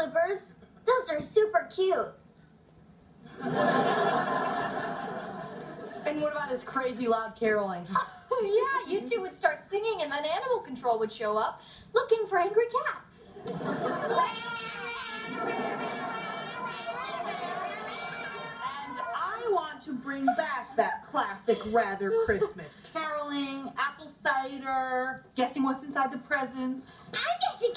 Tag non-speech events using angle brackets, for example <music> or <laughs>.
slippers. Those are super cute. And what about his crazy loud caroling? Oh <laughs> yeah, you two would start singing and then animal control would show up looking for angry cats. And I want to bring back that classic Wrather Christmas caroling, apple cider, guessing what's inside the presents. I'm guessing.